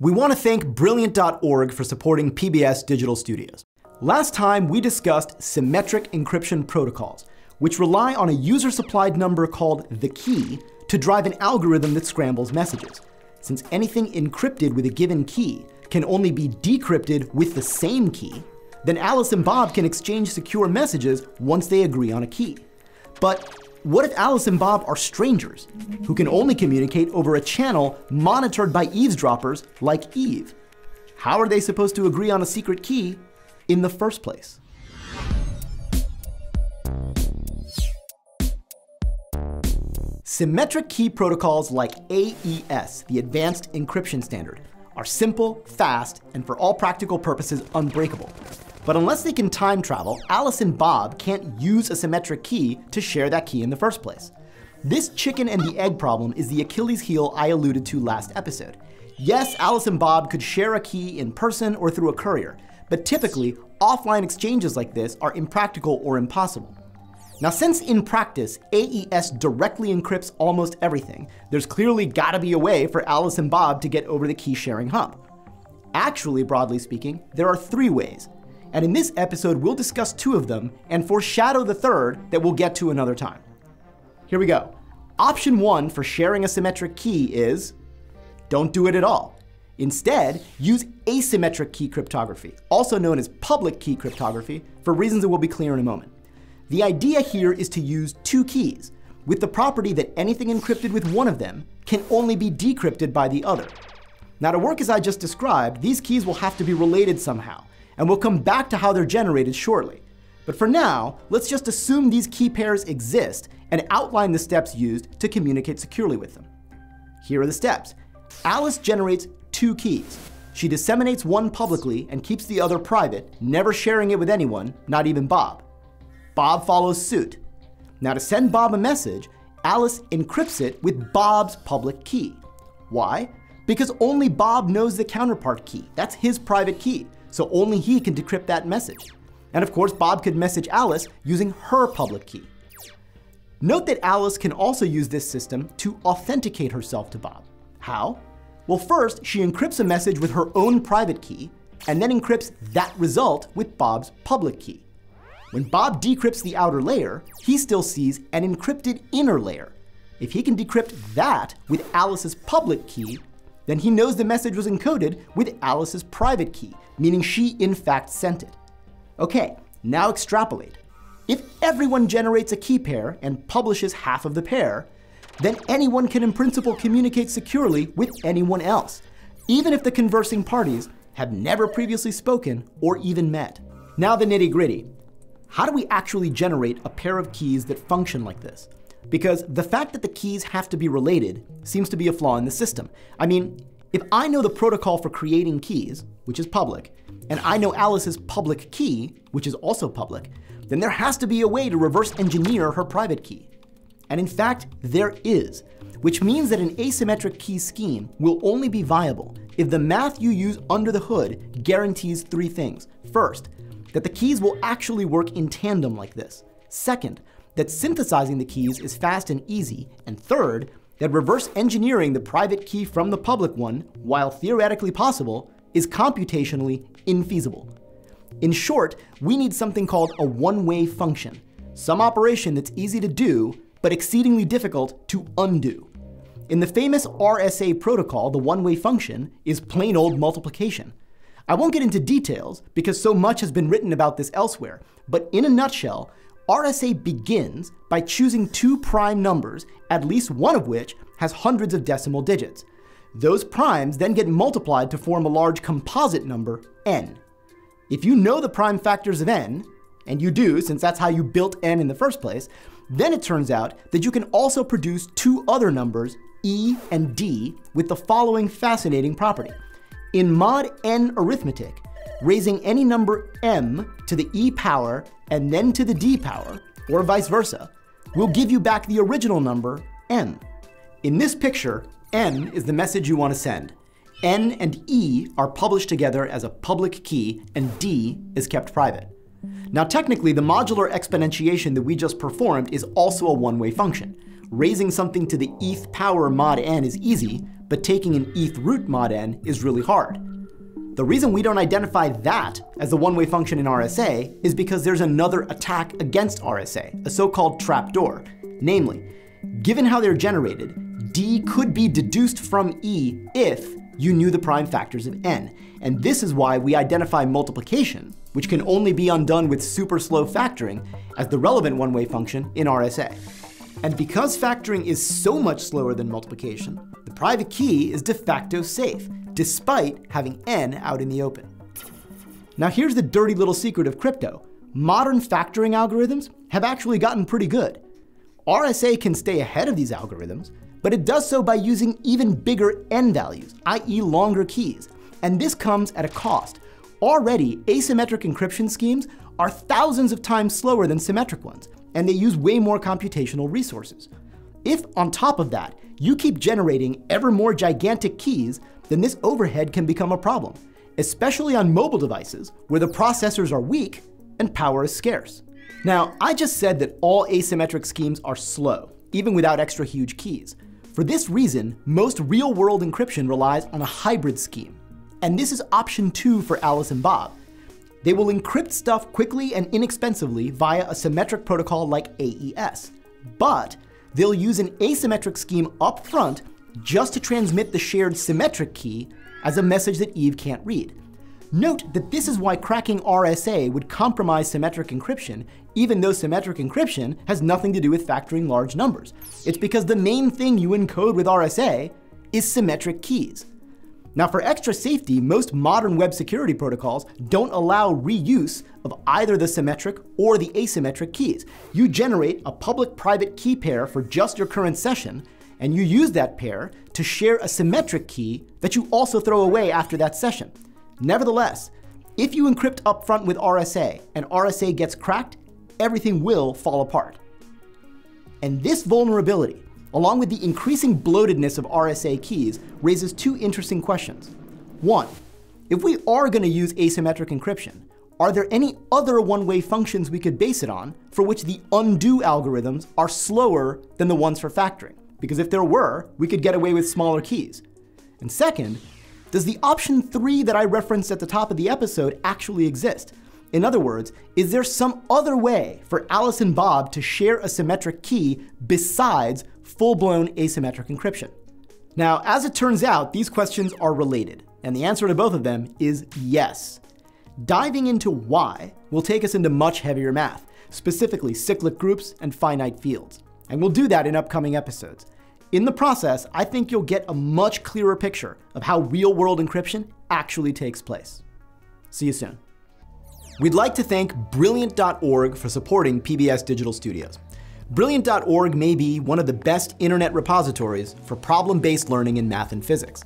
We want to thank Brilliant.org for supporting PBS Digital Studios. Last time we discussed symmetric encryption protocols, which rely on a user-supplied number called the key to drive an algorithm that scrambles messages. Since anything encrypted with a given key can only be decrypted with the same key, then Alice and Bob can exchange secure messages once they agree on a key. But what if Alice and Bob are strangers who can only communicate over a channel monitored by eavesdroppers like Eve? How are they supposed to agree on a secret key in the first place? Symmetric key protocols like AES, the Advanced Encryption Standard, are simple, fast, and for all practical purposes unbreakable. But unless they can time travel, Alice and Bob can't use a symmetric key to share that key in the first place. This chicken and the egg problem is the Achilles heel I alluded to last episode. Yes, Alice and Bob could share a key in person or through a courier, but typically, offline exchanges like this are impractical or impossible. Now, since in practice, AES directly encrypts almost everything, there's clearly gotta be a way for Alice and Bob to get over the key sharing hump. Actually, broadly speaking, there are three ways. And in this episode, we'll discuss two of them and foreshadow the third that we'll get to another time. Here we go. Option one for sharing a symmetric key is don't do it at all. Instead, use asymmetric key cryptography, also known as public key cryptography, for reasons that will be clear in a moment. The idea here is to use two keys, with the property that anything encrypted with one of them can only be decrypted by the other. Now to work as I just described, these keys will have to be related somehow, and we'll come back to how they're generated shortly. But for now, let's just assume these key pairs exist and outline the steps used to communicate securely with them. Here are the steps. Alice generates two keys. She disseminates one publicly and keeps the other private, never sharing it with anyone, not even Bob. Bob follows suit. Now to send Bob a message, Alice encrypts it with Bob's public key. Why? Because only Bob knows the counterpart key. That's his private key, so only he can decrypt that message. And of course, Bob could message Alice using her public key. Note that Alice can also use this system to authenticate herself to Bob. How? Well, first, she encrypts a message with her own private key, and then encrypts that result with Bob's public key. When Bob decrypts the outer layer, he still sees an encrypted inner layer. If he can decrypt that with Alice's public key, then he knows the message was encoded with Alice's private key, meaning she in fact sent it. Okay, now extrapolate. If everyone generates a key pair and publishes half of the pair, then anyone can in principle communicate securely with anyone else, even if the conversing parties have never previously spoken or even met. Now the nitty gritty. How do we actually generate a pair of keys that function like this? Because the fact that the keys have to be related seems to be a flaw in the system. I mean, if I know the protocol for creating keys, which is public, and I know Alice's public key, which is also public, then there has to be a way to reverse engineer her private key. And in fact, there is, which means that an asymmetric key scheme will only be viable if the math you use under the hood guarantees three things. First, that the keys will actually work in tandem like this. Second, that synthesizing the keys is fast and easy. And third, that reverse engineering the private key from the public one, while theoretically possible, is computationally infeasible. In short, we need something called a one-way function, some operation that's easy to do, but exceedingly difficult to undo. In the famous RSA protocol, the one-way function is plain old multiplication. I won't get into details because so much has been written about this elsewhere, but in a nutshell, RSA begins by choosing two prime numbers, at least one of which has hundreds of decimal digits. Those primes then get multiplied to form a large composite number, n. If you know the prime factors of n, and you do since that's how you built n in the first place, then it turns out that you can also produce two other numbers, e and d, with the following fascinating property. In mod n arithmetic, raising any number m to the e power and then to the d power, or vice versa, will give you back the original number m. In this picture, m is the message you want to send. n and e are published together as a public key, and d is kept private. Now technically, the modular exponentiation that we just performed is also a one-way function. Raising something to the eth power mod n is easy, but taking an eth root mod n is really hard. The reason we don't identify that as the one-way function in RSA is because there's another attack against RSA, a so-called trapdoor. Namely, given how they're generated, D could be deduced from E if you knew the prime factors of n. And this is why we identify multiplication, which can only be undone with super slow factoring, as the relevant one-way function in RSA. And because factoring is so much slower than multiplication, the private key is de facto safe, despite having n out in the open. Now here's the dirty little secret of crypto. Modern factoring algorithms have actually gotten pretty good. RSA can stay ahead of these algorithms, but it does so by using even bigger n values, i.e. longer keys. And this comes at a cost. Already, asymmetric encryption schemes are thousands of times slower than symmetric ones, and they use way more computational resources. If, on top of that, you keep generating ever more gigantic keys, then this overhead can become a problem, especially on mobile devices where the processors are weak and power is scarce. Now, I just said that all asymmetric schemes are slow, even without extra huge keys. For this reason, most real-world encryption relies on a hybrid scheme. And this is option two for Alice and Bob. They will encrypt stuff quickly and inexpensively via a symmetric protocol like AES. But they'll use an asymmetric scheme up front just to transmit the shared symmetric key as a message that Eve can't read. Note that this is why cracking RSA would compromise symmetric encryption, even though symmetric encryption has nothing to do with factoring large numbers. It's because the main thing you encode with RSA is symmetric keys. Now for extra safety, most modern web security protocols don't allow reuse of either the symmetric or the asymmetric keys. You generate a public-private key pair for just your current session, and you use that pair to share a symmetric key that you also throw away after that session. Nevertheless, if you encrypt upfront with RSA and RSA gets cracked, everything will fall apart. And this vulnerability, along with the increasing bloatedness of RSA keys, raises two interesting questions. One, if we are going to use asymmetric encryption, are there any other one-way functions we could base it on for which the undo algorithms are slower than the ones for factoring? Because if there were, we could get away with smaller keys. And second, does the option 3 that I referenced at the top of the episode actually exist? In other words, is there some other way for Alice and Bob to share a symmetric key besides full-blown asymmetric encryption? Now, as it turns out, these questions are related, and the answer to both of them is yes. Diving into why will take us into much heavier math, specifically cyclic groups and finite fields. And we'll do that in upcoming episodes. In the process, I think you'll get a much clearer picture of how real-world encryption actually takes place. See you soon. We'd like to thank Brilliant.org for supporting PBS Digital Studios. Brilliant.org may be one of the best internet repositories for problem-based learning in math and physics.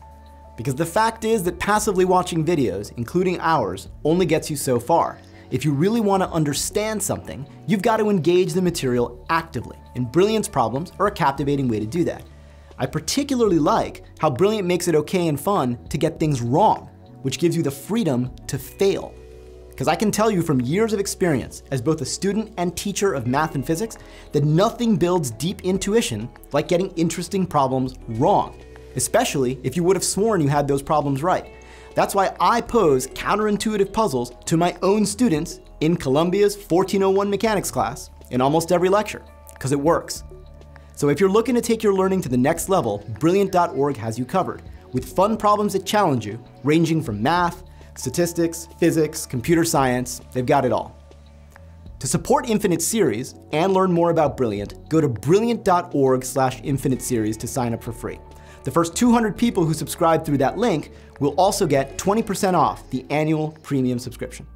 Because the fact is that passively watching videos, including ours, only gets you so far. If you really want to understand something, you've got to engage the material actively, and Brilliant's problems are a captivating way to do that. I particularly like how Brilliant makes it okay and fun to get things wrong, which gives you the freedom to fail. Because I can tell you from years of experience as both a student and teacher of math and physics that nothing builds deep intuition like getting interesting problems wrong, especially if you would have sworn you had those problems right. That's why I pose counterintuitive puzzles to my own students in Columbia's 1401 mechanics class in almost every lecture, because it works. So if you're looking to take your learning to the next level, Brilliant.org has you covered, with fun problems that challenge you, ranging from math, statistics, physics, computer science, they've got it all. To support Infinite Series and learn more about Brilliant, go to brilliant.org slash infinite series to sign up for free. The first 200 people who subscribe through that link will also get 20% off the annual premium subscription.